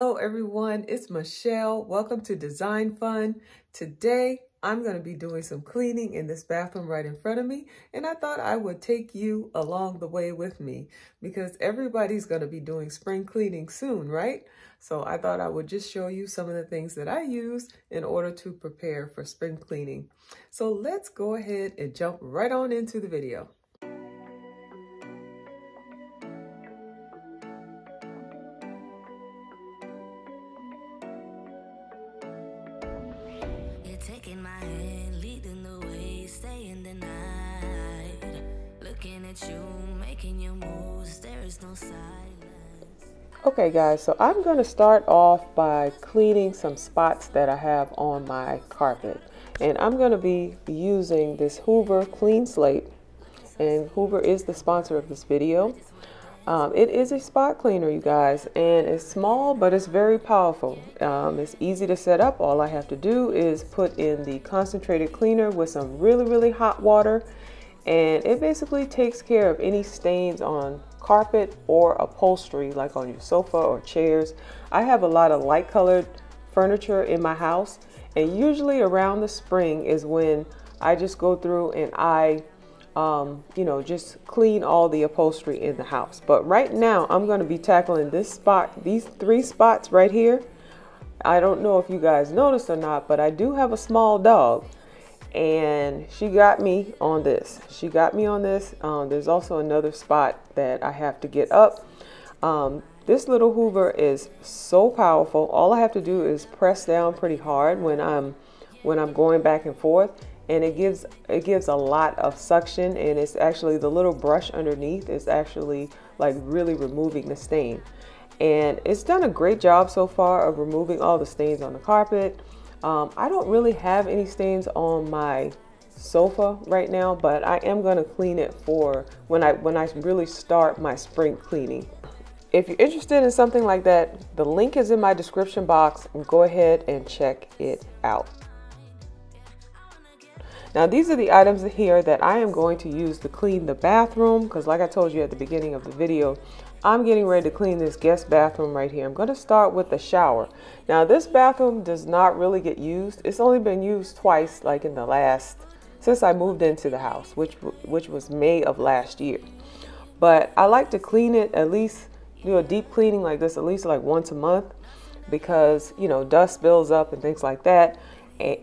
Hello everyone, it's Michelle. Welcome to Dezinefun. Today, I'm going to be doing some cleaning in this bathroom right in front of me, and I thought I would take you along the way with me because everybody's going to be doing spring cleaning soon, right? So I thought I would just show you some of the things that I use in order to prepare for spring cleaning. So let's go ahead and jump right on into the video. Taking my hand, leading the way, staying the night. Looking at you, making your moves, there is no silence. Okay guys, so I'm going to start off by cleaning some spots that I have on my carpet. And I'm going to be using this Hoover Clean Slate. And Hoover is the sponsor of this video. Um, it is a spot cleaner, you guys, and it's small, but it's very powerful. Um, it's easy to set up. All I have to do is put in the concentrated cleaner with some really, really hot water, and it basically takes care of any stains on carpet or upholstery, like on your sofa or chairs. I have a lot of light colored furniture in my house, and usually around the spring is when I just go through and I um, you know, just clean all the upholstery in the house. But right now, I'm going to be tackling this spot, these three spots right here. I don't know if you guys noticed or not, but I do have a small dog. And she got me on this. She got me on this. Um, there's also another spot that I have to get up. Um, this little Hoover is so powerful. All I have to do is press down pretty hard when I'm when I'm going back and forth and it gives it gives a lot of suction and it's actually the little brush underneath is actually like really removing the stain. And it's done a great job so far of removing all the stains on the carpet. Um, I don't really have any stains on my sofa right now but I am going to clean it for when I when I really start my spring cleaning. If you're interested in something like that the link is in my description box. Go ahead and check it out now these are the items here that I am going to use to clean the bathroom because like I told you at the beginning of the video, I'm getting ready to clean this guest bathroom right here. I'm going to start with the shower. Now this bathroom does not really get used. It's only been used twice like in the last, since I moved into the house, which, which was May of last year. But I like to clean it at least, do a deep cleaning like this at least like once a month because, you know, dust builds up and things like that,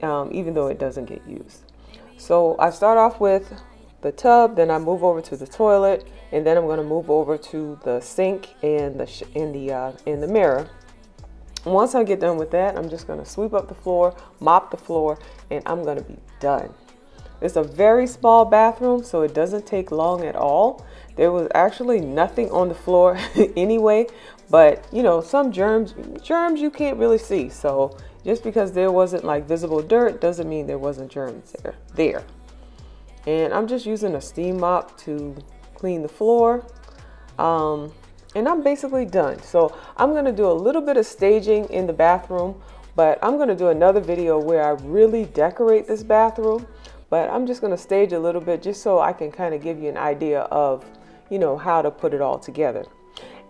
um, even though it doesn't get used. So I start off with the tub, then I move over to the toilet, and then I'm going to move over to the sink and the in the uh, in the mirror. Once I get done with that, I'm just going to sweep up the floor, mop the floor, and I'm going to be done. It's a very small bathroom, so it doesn't take long at all. There was actually nothing on the floor anyway, but you know, some germs, germs you can't really see. So just because there wasn't like visible dirt doesn't mean there wasn't germs there. There. And I'm just using a steam mop to clean the floor. Um, and I'm basically done. So I'm going to do a little bit of staging in the bathroom, but I'm going to do another video where I really decorate this bathroom. But I'm just going to stage a little bit just so I can kind of give you an idea of, you know, how to put it all together.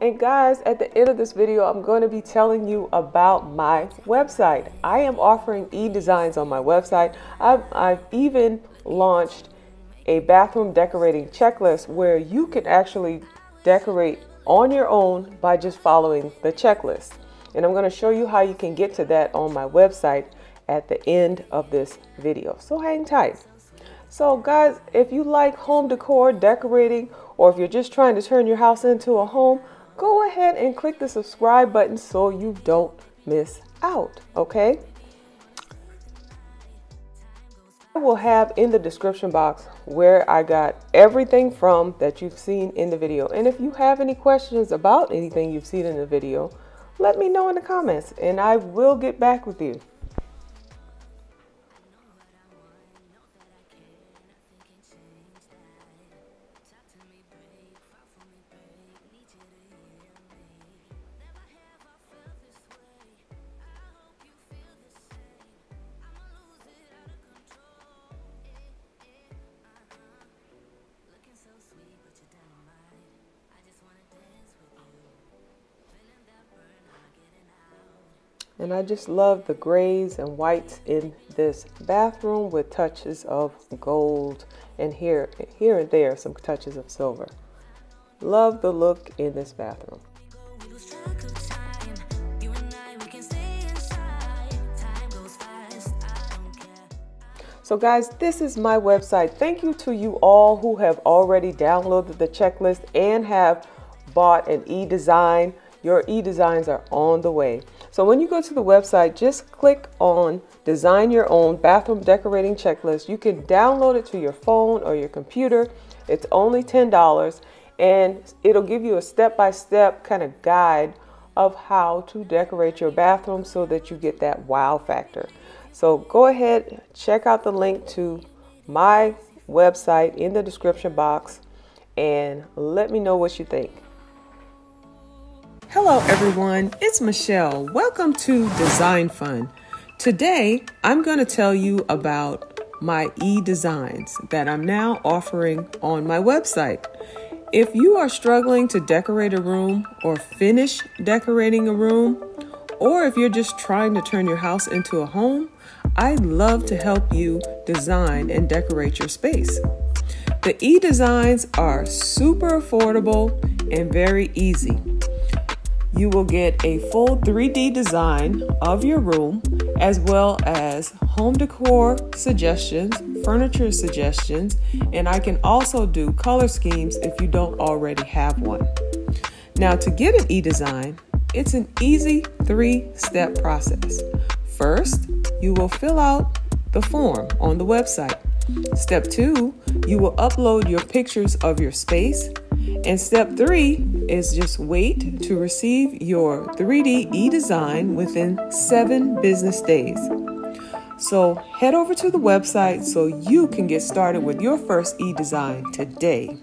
And guys, at the end of this video, I'm going to be telling you about my website. I am offering e-designs on my website. I've, I've even launched a bathroom decorating checklist where you can actually decorate on your own by just following the checklist. And I'm going to show you how you can get to that on my website at the end of this video. So hang tight. So guys, if you like home decor, decorating, or if you're just trying to turn your house into a home, go ahead and click the subscribe button so you don't miss out, okay? I will have in the description box where I got everything from that you've seen in the video. And if you have any questions about anything you've seen in the video, let me know in the comments and I will get back with you. And I just love the grays and whites in this bathroom with touches of gold and here, here and there some touches of silver. Love the look in this bathroom. So guys, this is my website. Thank you to you all who have already downloaded the checklist and have bought an e-design. Your e-designs are on the way. So when you go to the website, just click on design your own bathroom decorating checklist. You can download it to your phone or your computer. It's only $10 and it'll give you a step-by-step kind of guide of how to decorate your bathroom so that you get that wow factor. So go ahead, check out the link to my website in the description box and let me know what you think. Hello everyone, it's Michelle. Welcome to Dezinefun. Today, I'm going to tell you about my e-designs that I'm now offering on my website. If you are struggling to decorate a room or finish decorating a room, or if you're just trying to turn your house into a home, I'd love to help you design and decorate your space. The e designs are super affordable and very easy. You will get a full 3D design of your room as well as home decor suggestions, furniture suggestions, and I can also do color schemes if you don't already have one. Now, to get an e design, it's an easy three step process. First, you will fill out the form on the website. Step two, you will upload your pictures of your space. And step three is just wait to receive your 3D e design within seven business days. So head over to the website so you can get started with your first e design today.